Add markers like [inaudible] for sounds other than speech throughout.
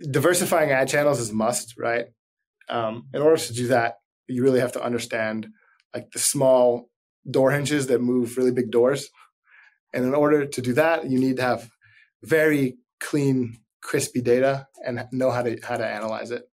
diversifying ad channels is must, right? Um, in order to do that, you really have to understand like the small door hinges that move really big doors. And in order to do that, you need to have very clean, crispy data and know how to how to analyze it.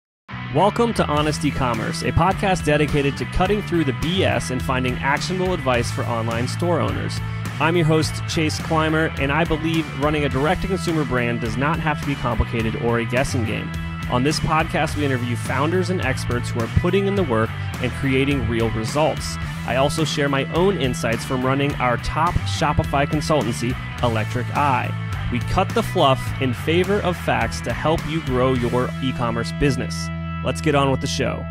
Welcome to Honest E-commerce, a podcast dedicated to cutting through the BS and finding actionable advice for online store owners. I'm your host, Chase Clymer, and I believe running a direct to consumer brand does not have to be complicated or a guessing game. On this podcast, we interview founders and experts who are putting in the work and creating real results. I also share my own insights from running our top Shopify consultancy, Electric Eye. We cut the fluff in favor of facts to help you grow your e commerce business. Let's get on with the show.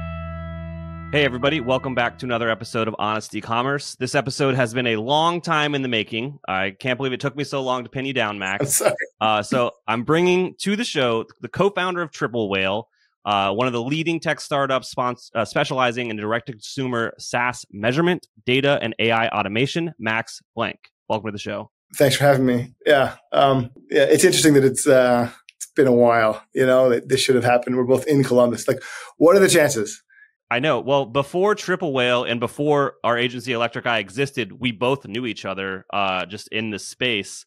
Hey, everybody, welcome back to another episode of Honest E-commerce. This episode has been a long time in the making. I can't believe it took me so long to pin you down, Maxx. Uh, so I'm bringing to the show the co-founder of Triple Whale, uh, one of the leading tech startups spons- uh, specializing in direct-to-consumer SaaS measurement, data, and AI automation, Maxx Blank. Welcome to the show. Thanks for having me. Yeah, um, yeah, it's interesting that it's uh, it's been a while. You know, that this should have happened. We're both in Columbus. Like, what are the chances? I know. Well, before Triple Whale and before our agency Electric Eye existed, we both knew each other uh, just in the space.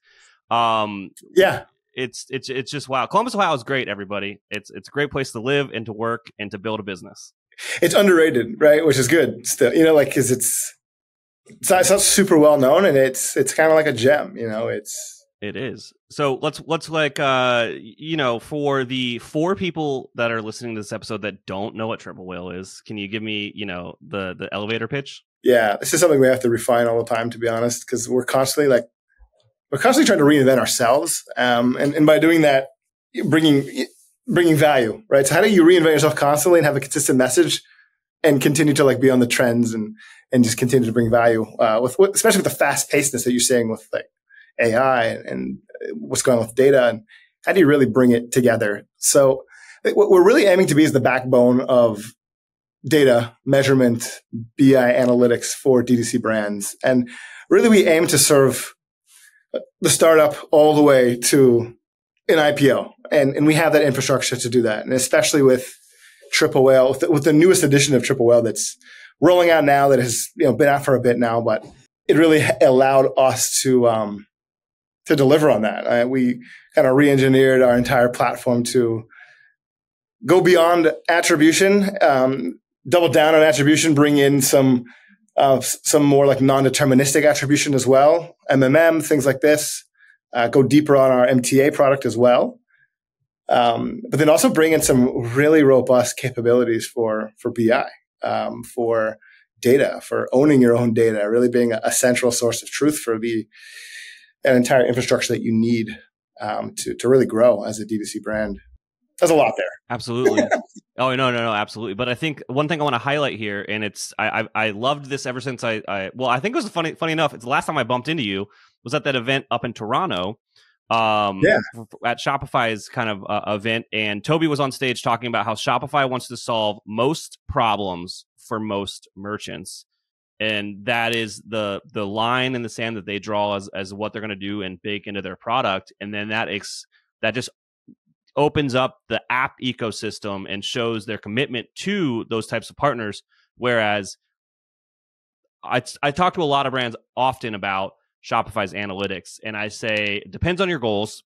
Um, yeah, it's it's it's just wow. Columbus, Ohio is great. Everybody, it's it's a great place to live and to work and to build a business. It's underrated, right? Which is good. Still, you know, like because it's it's not, it's not super well known, and it's it's kind of like a gem. You know, it's it is. So let's let's like uh you know for the four people that are listening to this episode that don't know what triple whale is, can you give me you know the the elevator pitch? Yeah, this is something we have to refine all the time, to be honest, because we're constantly like we're constantly trying to reinvent ourselves, um, and and by doing that, bringing bringing value, right? So how do you reinvent yourself constantly and have a consistent message, and continue to like be on the trends and and just continue to bring value uh, with, with especially with the fast pacedness that you're saying with like AI and what's going on with data and how do you really bring it together? So what we're really aiming to be is the backbone of data measurement, BI analytics for DDC brands. And really we aim to serve the startup all the way to an IPO. And, and we have that infrastructure to do that. And especially with Triple Whale, with the, with the newest edition of Triple Whale that's rolling out now that has, you know, been out for a bit now, but it really allowed us to, um, to deliver on that. Uh, we kind of re-engineered our entire platform to go beyond attribution, um, double down on attribution, bring in some uh, some more like non-deterministic attribution as well, MMM, things like this. Uh, go deeper on our MTA product as well, um, but then also bring in some really robust capabilities for for BI, um, for data, for owning your own data, really being a, a central source of truth for the an entire infrastructure that you need um, to to really grow as a D2C brand. There's a lot there. Absolutely. [laughs] oh no, no, no, absolutely. But I think one thing I want to highlight here, and it's I I, I loved this ever since I, I well I think it was funny funny enough. It's the last time I bumped into you was at that event up in Toronto. Um, yeah. at Shopify's kind of uh, event, and Tobi was on stage talking about how Shopify wants to solve most problems for most merchants and that is the the line in the sand that they draw as as what they're going to do and bake into their product. And then that ex, that just opens up the app ecosystem and shows their commitment to those types of partners. Whereas I, I talk to a lot of brands often about Shopify's analytics, and I say it depends on your goals,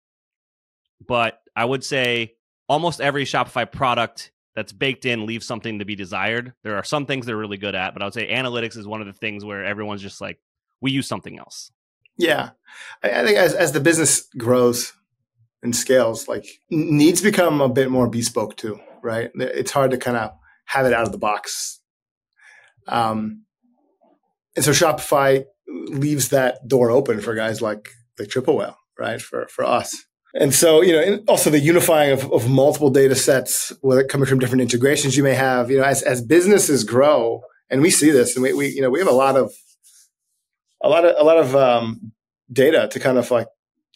but I would say almost every Shopify product that's baked in leaves something to be desired. There are some things they're really good at, but I would say analytics is one of the things where everyone's just like, we use something else. Yeah. I, I think as, as the business grows and scales, like needs become a bit more bespoke too, right? It's hard to kind of have it out of the box. Um, and so Shopify leaves that door open for guys like like Triple Whale, right? For for us. And so, you know, also the unifying of, of multiple data sets, whether coming from different integrations you may have, you know, as, as businesses grow, and we see this, and we, we, you know, we have a lot of, a lot of, a lot of um, data to kind of like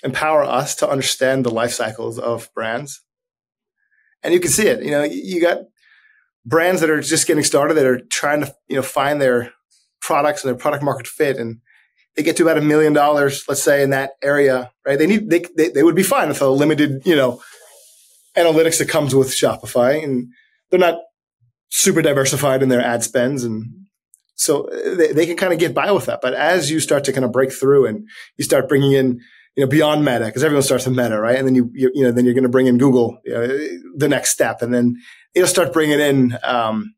empower us to understand the life cycles of brands. And you can see it, you know, you got brands that are just getting started that are trying to, you know, find their products and their product market fit and they get to about a million dollars, let's say in that area, right? They need, they, they, they would be fine with a limited, you know, analytics that comes with Shopify, and they're not super diversified in their ad spends, and so they, they can kind of get by with that. But as you start to kind of break through and you start bringing in you know, beyond Meta, because everyone starts with Meta, right? And then you, you, you know, then you're going to bring in Google, you know, the next step, and then you'll start bringing in um,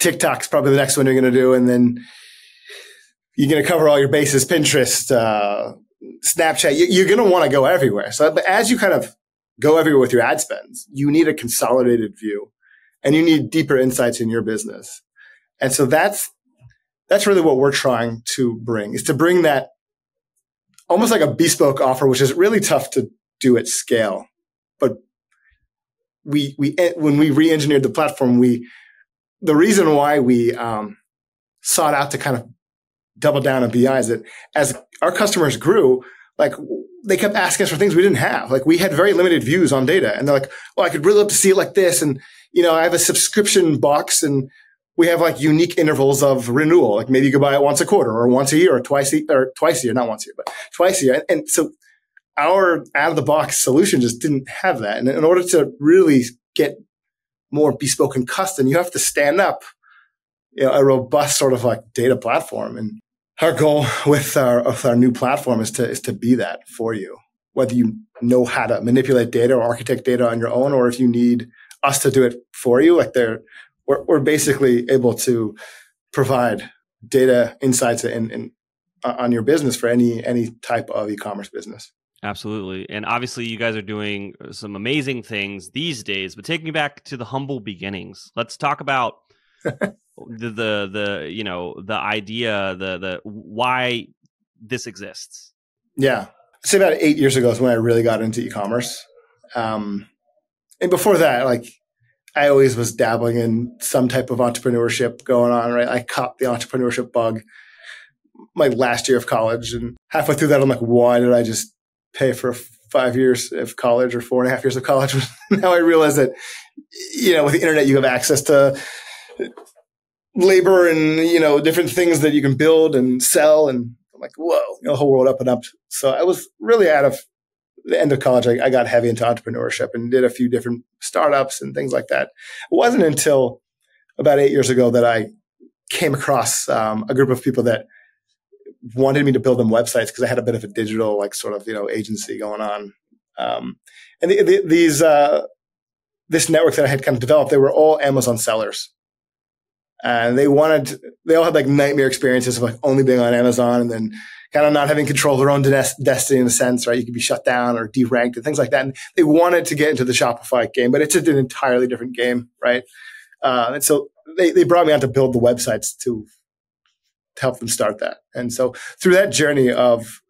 TikTok's probably the next one you're going to do, and then you're going to cover all your bases, Pinterest, uh, Snapchat. You, are going to want to go everywhere. So, but as you kind of go everywhere with your ad spends, you need a consolidated view, and you need deeper insights in your business. And so that's that's really what we're trying to bring is to bring that almost like a bespoke offer, which is really tough to do at scale. But we we when we re-engineered the platform, we the reason why we um, sought out to kind of double down on BI is that as our customers grew, like they kept asking us for things we didn't have. Like we had very limited views on data, and they're like, "Well, I could really love to see it like this," and you know, I have a subscription box, and we have like unique intervals of renewal. Like maybe you could buy it once a quarter or once a year or twice a, or twice a year, not once a year, but twice a year. And, and so our out of the box solution just didn't have that. And in order to really get more bespoke and custom, you have to stand up you know, a robust sort of like data platform. And our goal [laughs] with our, with our new platform is to, is to be that for you, whether you know how to manipulate data or architect data on your own, or if you need us to do it for you, like there, we're, we're basically able to provide data insights in, in, uh, on your business for any any type of e-commerce business. Absolutely. And obviously you guys are doing some amazing things these days, but taking you back to the humble beginnings. Let's talk about the, the the you know, the idea, the the why this exists. Yeah. I'd say about 8 years ago is when I really got into e-commerce. Um and before that, like I always was dabbling in some type of entrepreneurship going on, right? I caught the entrepreneurship bug my last year of college. And halfway through that, I'm like, why did I just pay for five years of college or four and a half years of college? [laughs] now I realize that, you know, with the internet, you have access to labor and, you know, different things that you can build and sell. And I'm like, whoa, you know, the whole world up and up. So I was really out of the end of college, I, I, got heavy into entrepreneurship and did a few different startups and things like that. It wasn't until about eight years ago that I came across um, a group of people that wanted me to build them websites because I had a bit of a digital, like sort of, you know, agency going on. Um, and the, the, these, uh, this network that I had kind of developed, they were all Amazon sellers. And they wanted, they all had like nightmare experiences of like only being on Amazon and then kind of not having control of their own destiny in a sense, right? You could be shut down or deranked and things like that. And they wanted to get into the Shopify game, but it's an entirely different game, right? Uh, and so they, they brought me on to build the websites to, to help them start that. And so through that journey of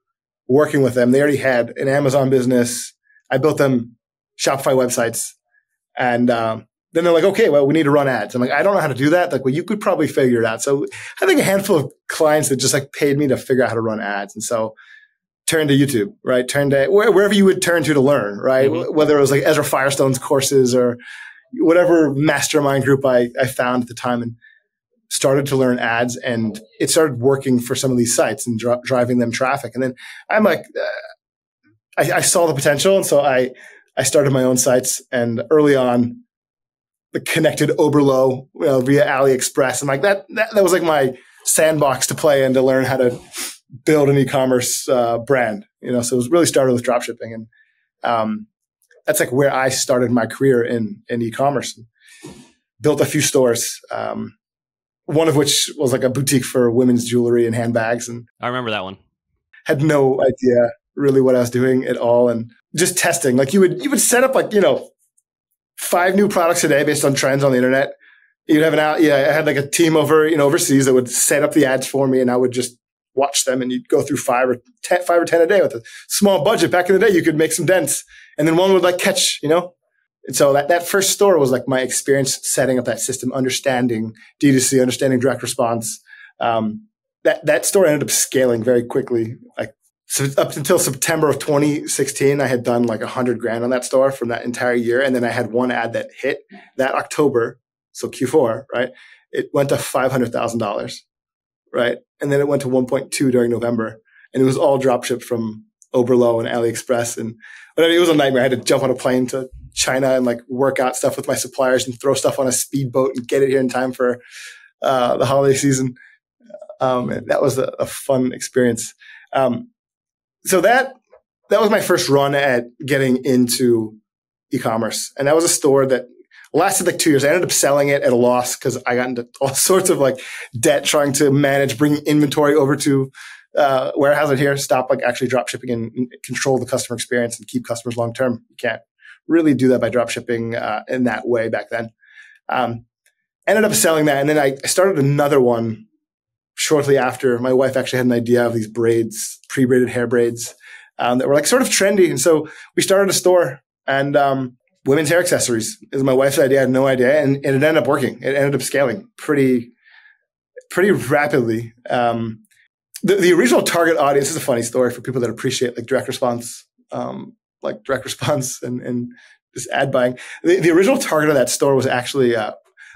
working with them, they already had an Amazon business. I built them Shopify websites and, um, then they're like, okay, well, we need to run ads. I'm like, I don't know how to do that. Like, well, you could probably figure it out. So I think a handful of clients that just like paid me to figure out how to run ads. And so turn to YouTube, right? Turn to wherever you would turn to to learn, right? Mm-hmm. Whether it was like Ezra Firestone's courses or whatever mastermind group I, I found at the time and started to learn ads and it started working for some of these sites and dr- driving them traffic. And then I'm like, uh, I, I saw the potential. And so I, I started my own sites and early on connected Oberlo you know, via AliExpress. And like that, that, that was like my sandbox to play in to learn how to build an e-commerce uh, brand. You know, so it was really started with dropshipping, and um, that's like where I started my career in in e-commerce. Built a few stores, um, one of which was like a boutique for women's jewelry and handbags. And I remember that one. Had no idea really what I was doing at all, and just testing. Like you would you would set up like you know five new products a day based on trends on the internet. You'd have an out, yeah, I had like a team over, you know, overseas that would set up the ads for me and I would just watch them and you'd go through five or ten, five or 10 a day with a small budget. Back in the day, you could make some dents and then one would like catch, you know? And so that, that first store was like my experience setting up that system, understanding D2C, understanding direct response. Um, that, that store ended up scaling very quickly. Like so up until September of 2016, I had done like a hundred grand on that store from that entire year. And then I had one ad that hit that October. So Q4, right? It went to $500,000, right? And then it went to 1.2 during November and it was all drop shipped from Oberlo and AliExpress and whatever. It was a nightmare. I had to jump on a plane to China and like work out stuff with my suppliers and throw stuff on a speedboat and get it here in time for uh, the holiday season. Um, that was a, a, fun experience. Um, so that that was my first run at getting into e-commerce, and that was a store that lasted like two years. I ended up selling it at a loss because I got into all [laughs] sorts of like debt trying to manage bringing inventory over to uh, warehouse it here, stop like actually drop shipping and, control the customer experience and keep customers long term. You can't really do that by drop shipping uh, in that way back then. Um, ended up selling that, and then I started another one shortly after. My wife actually had an idea of these braids, pre braided hair braids um, that were like sort of trendy, and so we started a store and um, women's hair accessories is my wife's idea. I had no idea, and, and, it ended up working. It ended up scaling pretty pretty rapidly. Um, the, the original target audience is a funny story for people that appreciate like direct response, um, like direct [laughs] response and, and just ad buying. The, the original target of that store was actually uh,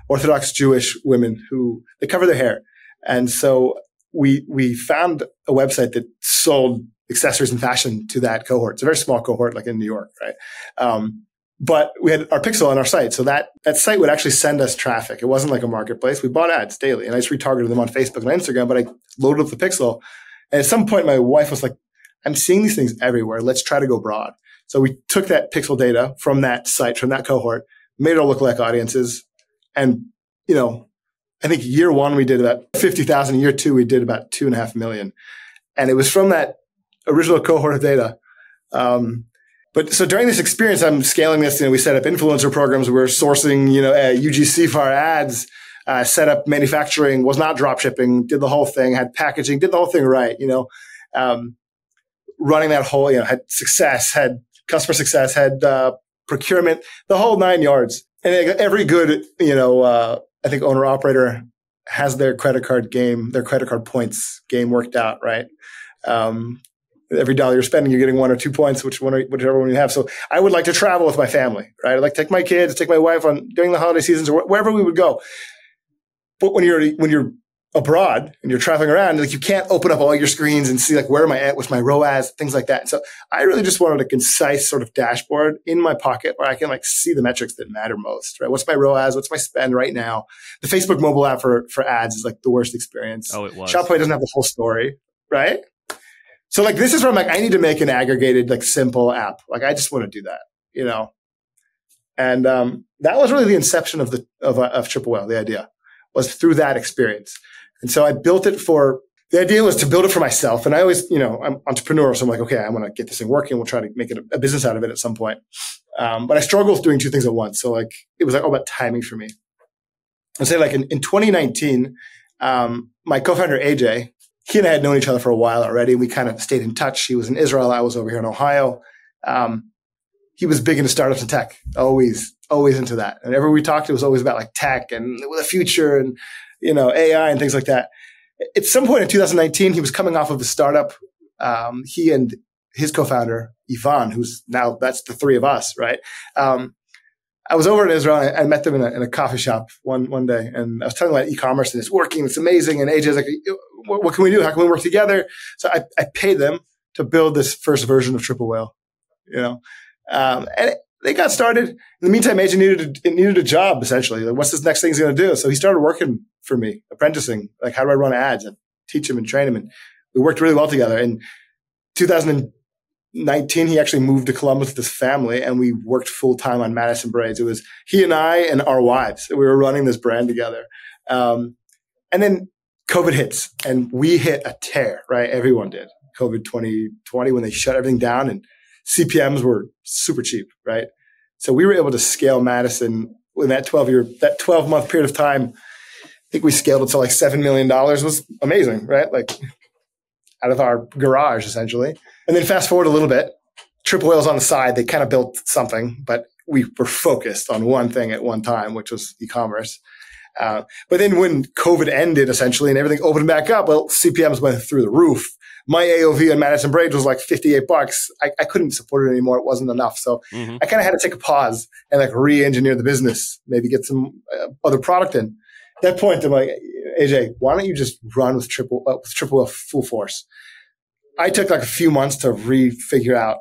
Orthodox Jewish women who they cover their hair, and so we we found a website that sold accessories and fashion to that cohort. It's a very small cohort, like in New York, right? Um, but we had our pixel on our site. So that, that site would actually send us traffic. It wasn't like a marketplace. We bought ads daily and I just retargeted them on Facebook and Instagram, but I loaded up the pixel. And at some point, my wife was like, I'm seeing these things everywhere. Let's try to go broad. So we took that pixel data from that site, from that cohort, made it all look like audiences. And, you know, I think year one, we did about 50,000. Year two, we did about two and a half million. And it was from that original cohort of data. Um, but so during this experience, I'm scaling this. You know, we set up influencer programs. We are sourcing, you know, uh, UGC for our ads. Uh, set up manufacturing, was not drop shipping, did the whole thing, had packaging, did the whole thing right. You know, um, running that whole, you know, had success, had customer success, had uh, procurement, the whole nine yards. And every good, you know, uh, I think owner operator has their credit card game, their credit card points game worked out, right? Um, every dollar you're spending, you're getting one or two points, which one, whichever one you have. So I would like to travel with my family, right? I'd like to take my kids, take my wife on during the holiday seasons or wherever we would go. But when you're, when you're abroad and you're traveling around, like you can't open up all your screens and see like where am I at with my ROAS, things like that. so I really just wanted a concise sort of dashboard in my pocket where I can like see the metrics that matter most, right? What's my ROAS? What's my spend right now? The Facebook mobile app for, for ads is like the worst experience. Oh, it was. Shopify doesn't have the whole story, right? So like this is where I'm like, I need to make an aggregated, like simple app. Like I just want to do that, you know? And um, that was really the inception of the of, uh, of Triple Whale. The idea was through that experience, and so I built it for. The idea was to build it for myself, and I always, you know, I'm entrepreneur, so I'm like, okay, I want to get this thing working. We'll try to make it a, business out of it at some point. Um, but I struggle with doing two things at once. So like, it was like all about timing for me. I'd say like in, in 2019, um, my co-founder AJ, he and I had known each other for a while already. We kind of stayed in touch. He was in Israel. I was over here in Ohio. Um, he was big into startups and tech, always, always into that. And whenever we talked, it was always about like tech and the future and, you know, AI and things like that. At some point in 2019, he was coming off of a startup. Um, he and his co-founder, Ivan, who's now, that's the three of us, right? Um, I was over in Israel. I, I met them in a, in a, coffee shop one one day, and I was telling them about e-commerce and it's working, it's amazing. And AJ's like, what, what, can we do? How can we work together? So I, I paid them to build this first version of Triple Whale, you know, um, and they got started. In the meantime, AJ needed a, needed a job essentially. Like, what's this next thing he's going to do? So he started working for me, apprenticing. Like, how do I run ads and teach him and train him? And we worked really well together. In 2019, he actually moved to Columbus with his family, and we worked full time on Madison Braids. It was he and I and our wives. We were running this brand together. Um, and then COVID hits and we hit a tear, right? Everyone did. COVID 2020 when they shut everything down and CPMs were super cheap, right? So we were able to scale Madison in that 12 year, that 12 month period of time. I think we scaled it to like $7 million was amazing, right? Like out of our garage essentially. And then fast forward a little bit, Triple Whale's on the side. They kind of built something, but we were focused on one thing at one time, which was e-commerce. Uh, but then when COVID ended essentially and everything opened back up, well, CPMs went through the roof. My AOV on Madison Braids was like 58 bucks. I, I couldn't support it anymore. It wasn't enough. So mm-hmm. I kind of had to take a pause and like re-engineer the business, maybe get some uh, other product in. At that point, I'm like, AJ, why don't you just run with triple, uh, with triple F full force? I took like a few months to refigure out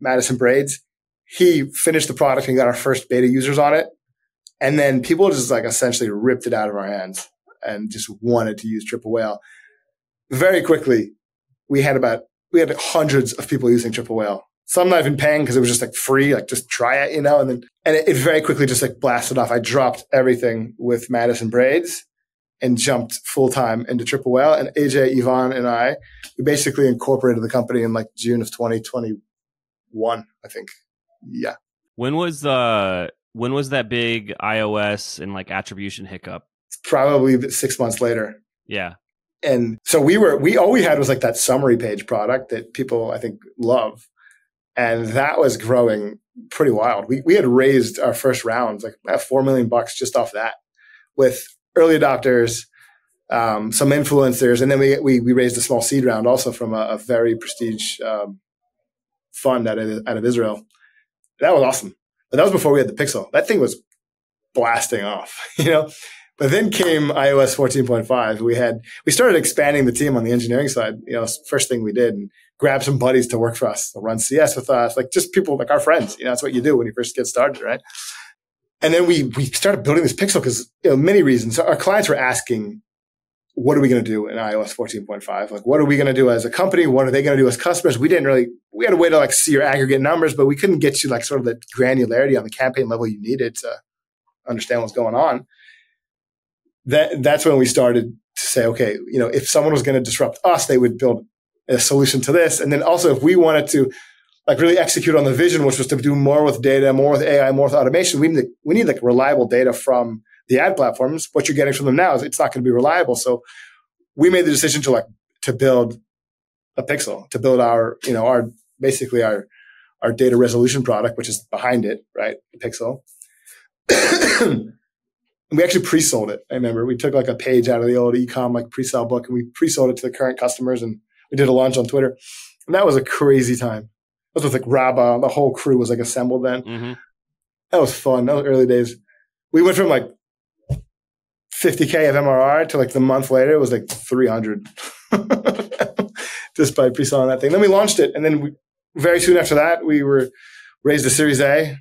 Madison braids. He finished the product and got our first beta users on it. And then people just like essentially ripped it out of our hands and just wanted to use Triple Whale. Very quickly, we had about, we had hundreds of people using Triple Whale. Some not even paying because it was just like free, like just try it, you know, and then, and it, it very quickly just like blasted off. I dropped everything with Madison braids and jumped full time into Triple Whale. And AJ, Ivan, and I, we basically incorporated the company in like June of 2021, I think. Yeah. When was the when was that big iOS and like attribution hiccup? Probably six months later. Yeah. And so we were we all we had was like that summary page product that people I think love. And that was growing pretty wild. We we had raised our first round, like uh, four million bucks just off that with early adopters, um, some influencers, and then we, we, we raised a small seed round also from a, a very prestige um, fund out of out of Israel. That was awesome. But that was before we had the Pixel. That thing was blasting off, [laughs] you know. But then came iOS 14.5. We had we started expanding the team on the engineering side. You know, first thing we did and grab some buddies to work for us, to run CS with us, like just people like our friends. You know, that's what you do when you first get started, right? And then we we started building this pixel because you know many reasons. Our clients were asking, what are we going to do in iOS 14.5? Like, what are we going to do as a company? What are they going to do as customers? We didn't really, we had a way to like see your aggregate numbers, but we couldn't get you like sort of the granularity on the campaign level you needed to understand what's going on. That, that's when we started to say, okay, you know, if someone was going to disrupt us, they would build a solution to this. And then also if we wanted to like really execute on the vision, which was to do more with data, more with AI, more with automation, we need, we need like reliable data from the ad platforms. What you're getting from them now is it's not going to be reliable. So we made the decision to like to build a pixel, to build our, you know, our basically our our data resolution product, which is behind it, right? Pixel. [coughs] we actually pre-sold it. I remember we took like a page out of the old ecom like pre-sale book and we pre-sold it to the current customers and we did a launch on Twitter. And that was a crazy time That was with like Rabba. The whole crew was like assembled then. Mm-hmm. That was fun. That was early days. We went from like 50k of MRR to like the month later it was like 300 just [laughs] by pre-selling that thing. Then we launched it, and then we, very soon after that we were raised a Series A,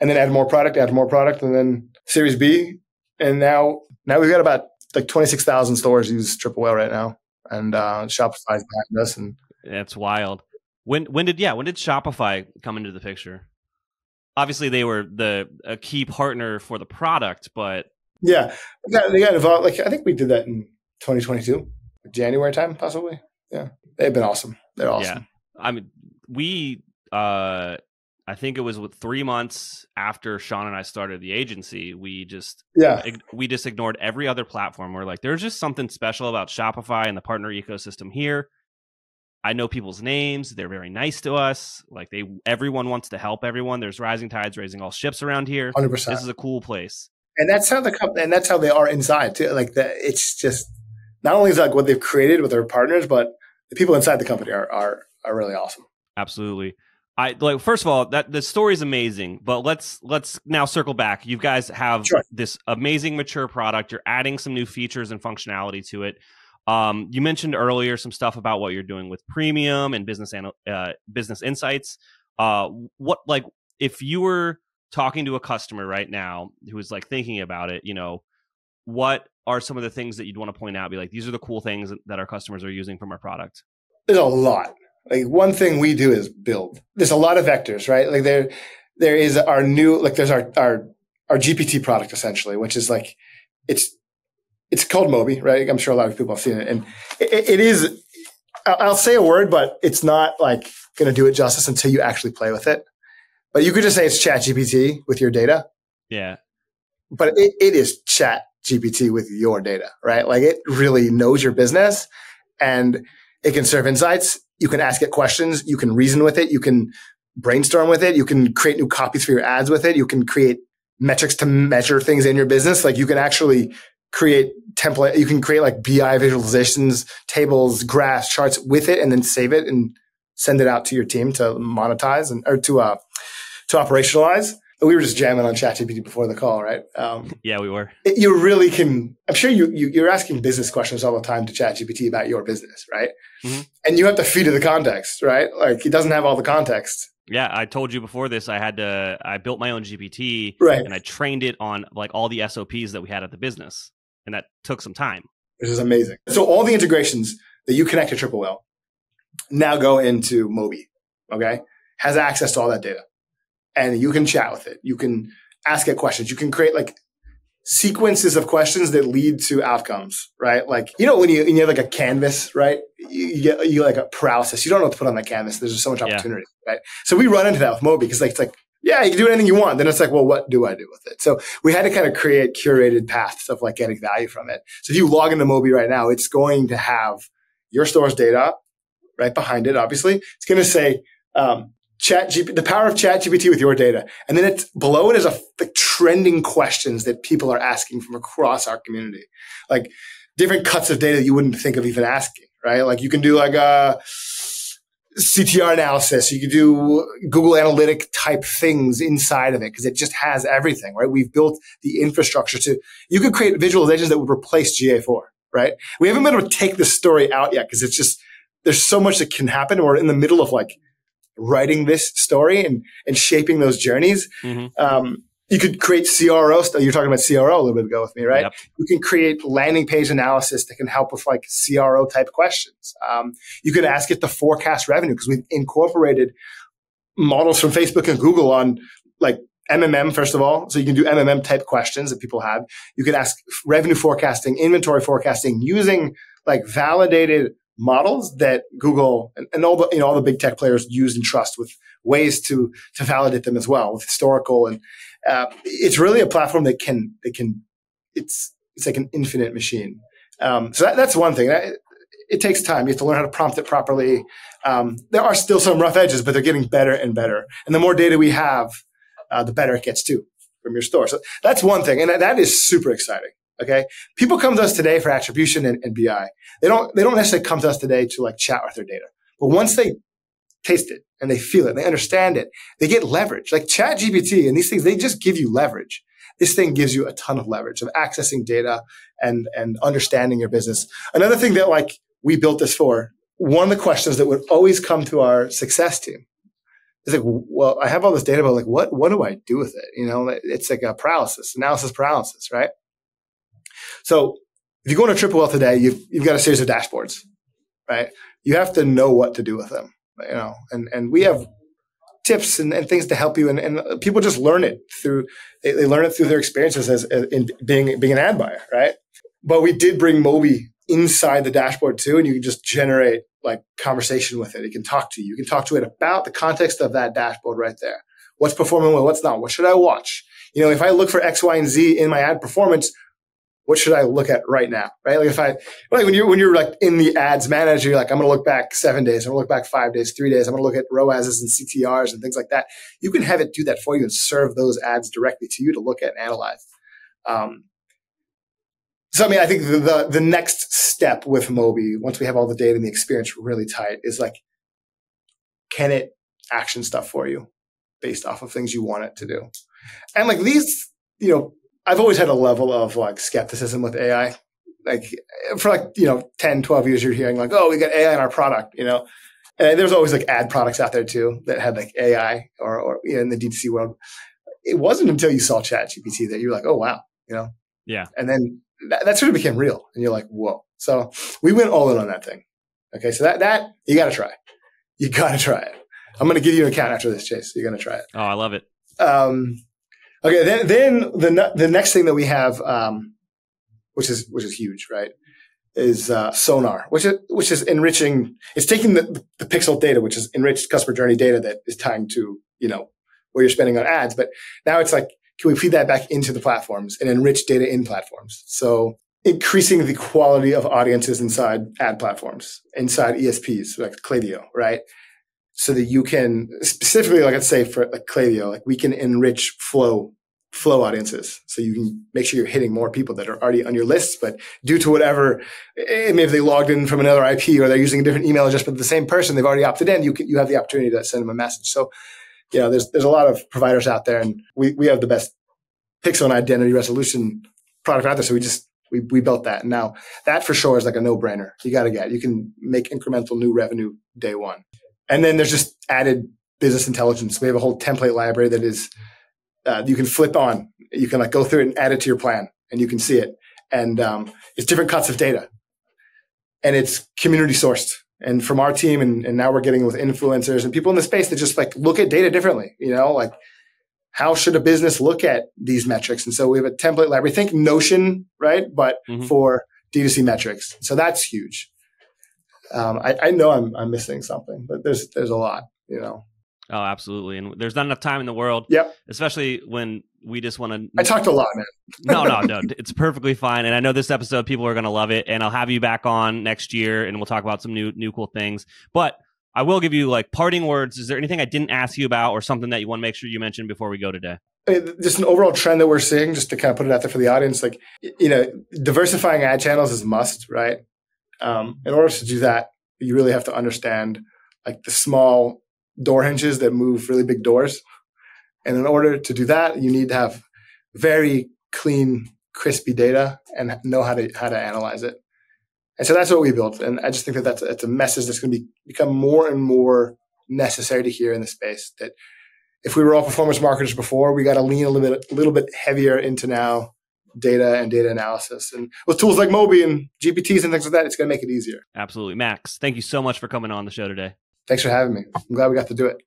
and then add more product, add more product, and then Series B, and now now we've got about like 26,000 stores use Triple Whale right now, and uh, Shopify's behind us, and that's wild. When when did yeah when did Shopify come into the picture? Obviously, they were the a key partner for the product, but yeah, they got involved. Like I think we did that in 2022, January time, possibly. Yeah, they've been awesome. They're awesome. Yeah, I mean, we uh I think it was with three months after Sean and I started the agency, we just yeah we just ignored every other platform. We're like, there's just something special about Shopify and the partner ecosystem here. I know people's names. They're very nice to us. Like they, everyone wants to help everyone. There's rising tides raising all ships around here. Hundred percent. This is a cool place. And that's how the company, and that's how they are inside too. Like that, it's just not only is like what they've created with their partners, but the people inside the company are are are really awesome. Absolutely. I like first of all that the story is amazing, but let's let's now circle back. You guys have sure. this amazing mature product. You're adding some new features and functionality to it. Um, you mentioned earlier some stuff about what you're doing with premium and business anal- uh, business insights. Uh, what like if you were talking to a customer right now who is like thinking about it, you know, what are some of the things that you'd want to point out? Be like, these are the cool things that our customers are using from our product. There's a lot. Like one thing we do is build. There's a lot of vectors, right? Like there, there is our new, like there's our, our, our GPT product essentially, which is like, it's it's called Moby, right? I'm sure a lot of people have seen it, and it, it is. I'll say a word, but it's not like going to do it justice until you actually play with it. But you could just say it's Chat GPT with your data. Yeah. But it, it is Chat GPT with your data, right? Like it really knows your business and it can serve insights. You can ask it questions. You can reason with it. You can brainstorm with it. You can create new copies for your ads with it. You can create metrics to measure things in your business. Like you can actually create template. You can create like BI visualizations, tables, graphs, charts with it, and then save it and send it out to your team to monetize and or to uh, to operationalize. we were just jamming on ChatGPT before the call, right? Um, yeah, we were. It, you really can. I'm sure you, you are asking business questions all the time to ChatGPT about your business, right? Mm-hmm. And you have to feed it the context, right? Like it doesn't have all the context. Yeah, I told you before this. I had to. I built my own GPT, right? And I trained it on like all the SOPs that we had at the business, and that took some time. Which is amazing. So all the integrations that you connect to Triple Whale now go into Moby. Okay, has access to all that data and you can chat with it. You can ask it questions. You can create like sequences of questions that lead to outcomes, right? Like, you know, when you, when you have like a canvas, right? You, you get, you like a paralysis. You don't know what to put on that canvas. There's just so much opportunity, yeah. right? So we run into that with Moby because like, it's like, yeah, you can do anything you want. Then it's like, well, what do I do with it? So we had to kind of create curated paths of like getting value from it. So if you log into Moby right now, it's going to have your store's data right behind it. Obviously, it's going to say, um, chat GP, the power of chat GPT with your data. And then it's below it is a trending questions that people are asking from across our community. Like different cuts of data you wouldn't think of even asking, right? Like you can do like uh, a CTR analysis. You can do Google Analytic type things inside of it because it just has everything, right? We've built the infrastructure to, you could create visualizations that would replace GA4, right? We haven't been able to take this story out yet because it's just, there's so much that can happen. We're in the middle of like writing this story and, and shaping those journeys. Mm-hmm. Um, you could create CRO stuff. You're talking about CRO a little bit ago with me, right? Yep. You can create landing page analysis that can help with like CRO type questions. Um, you could ask it to forecast revenue because we've incorporated models from Facebook and Google on like MMM, first of all. So you can do MMM type questions that people have. You can ask revenue forecasting, inventory forecasting using like validated models that Google and, and, all the you know all the big tech players use and trust with ways to to validate them as well with historical and uh, it's really a platform that can that can it's it's like an infinite machine. Um, so that, that's one thing. It, it, takes time. You have to learn how to prompt it properly. Um, there are still some rough edges, but they're getting better and better. And the more data we have, uh, the better it gets too from your store. So that's one thing, and that is super exciting. Okay. People come to us today for attribution and, and BI. They don't, they don't necessarily come to us today to like chat with their data. But once they taste it and they feel it, and they understand it, they get leverage. Like chat GPT and these things, they just give you leverage. This thing gives you a ton of leverage of accessing data and, and understanding your business. Another thing that like we built this for, one of the questions that would always come to our success team is like, well, I have all this data, but like, what, what do I do with it? You know, it's like a paralysis, analysis paralysis, right? So if you go into Triple Whale today, you've, you've got a series of dashboards, right? You have to know what to do with them, you know, and, and we have tips and, and things to help you. And, and people just learn it through, they, they learn it through their experiences as, as in being, being an ad buyer, right? But we did bring Moby inside the dashboard too, and you can just generate like conversation with it. It can talk to you. You can talk to it about the context of that dashboard right there. What's performing well? What's not? What should I watch? You know, if I look for X, Y, and Z in my ad performance, what should I look at right now? Right? Like if I, like when you're, when you're like in the ads manager, you're like, I'm to look back seven days. I'm to look back five days, three days. I'm to look at ROASs and CTRs and things like that. You can have it do that for you and serve those ads directly to you to look at and analyze. Um, so, I mean, I think the, the, the next step with Moby, once we have all the data and the experience really tight is like, can it action stuff for you based off of things you want it to do? And like these, you know, I've always had a level of like skepticism with AI. Like for like, you know, 10, 12 years, you're hearing like, oh, we got AI in our product, you know, and there's always like ad products out there too that had like AI or, or you know, in the D2C world. It wasn't until you saw chat GPT that you're like, oh, wow, you know? Yeah. And then that, that sort of became real and you're like, whoa. So we went all in on that thing. Okay. So that, that you got to try. You got to try it. I'm going to give you an account after this, Chase. You're going to try it. Oh, I love it. Um, Okay, then then the the next thing that we have, um, which is which is huge, right, is uh, Sonar, which is which is enriching. It's taking the, the pixel data, which is enriched customer journey data that is tying to you know where you're spending on ads, but now it's like can we feed that back into the platforms and enrich data in platforms? So increasing the quality of audiences inside ad platforms, inside ESPs like Klaviyo, right? So that you can specifically, like I'd say for like Klaviyo, like we can enrich flow flow audiences. So you can make sure you're hitting more people that are already on your lists, but due to whatever, eh, maybe they logged in from another IP or they're using a different email address, but the same person, they've already opted in, you can, you have the opportunity to send them a message. So you know, there's there's a lot of providers out there, and we we have the best pixel and identity resolution product out there. So we just we we built that. And now that for sure is like a no brainer. You got to get. You can make incremental new revenue day one, and then there's just added business intelligence. We have a whole template library that is uh, you can flip on. You can like go through it and add it to your plan, and you can see it. And um, it's different cuts of data, and it's community sourced and from our team and, and now we're getting with influencers and people in the space that just like look at data differently you know like how should a business look at these metrics and so we have a template library think notion right but mm-hmm. for d2c metrics so that's huge um, I, I, know I'm, I'm missing something but there's there's a lot you know Oh, absolutely. And there's not enough time in the world. Yep. Especially when we just want to. I talked a lot, man. [laughs] no, no, no. It's perfectly fine. And I know this episode, people are going to love it. And I'll have you back on next year and we'll talk about some new, new cool things. But I will give you like parting words. Is there anything I didn't ask you about or something that you want to make sure you mention before we go today? Just an overall trend that we're seeing, just to kind of put it out there for the audience. Like, you know, diversifying ad channels is must, right? Um, in order to do that, you really have to understand like the small door hinges that move really big doors. And in order to do that, you need to have very clean, crispy data and know how to how to analyze it. And so that's what we built. And I just think that that's, that's a message that's going to be, become more and more necessary to hear in the space. That if we were all performance marketers before, we got to lean a little bit a little bit heavier into now data and data analysis. And with tools like Moby and GPTs and things like that, it's going to make it easier. Absolutely. Maxx, thank you so much for coming on the show today. Thanks for having me. I'm glad we got to do it.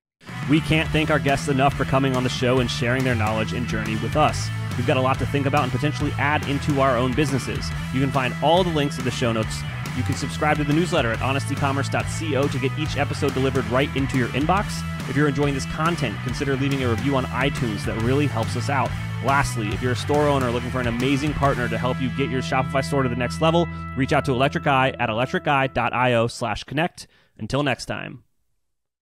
We can't thank our guests enough for coming on the show and sharing their knowledge and journey with us. We've got a lot to think about and potentially add into our own businesses. You can find all the links in the show notes. You can subscribe to the newsletter at honestecommerce.co to get each episode delivered right into your inbox. If you're enjoying this content, consider leaving a review on iTunes. That really helps us out. Lastly, if you're a store owner looking for an amazing partner to help you get your Shopify store to the next level, reach out to Electric Eye at electriceye.io slash connect. Until next time.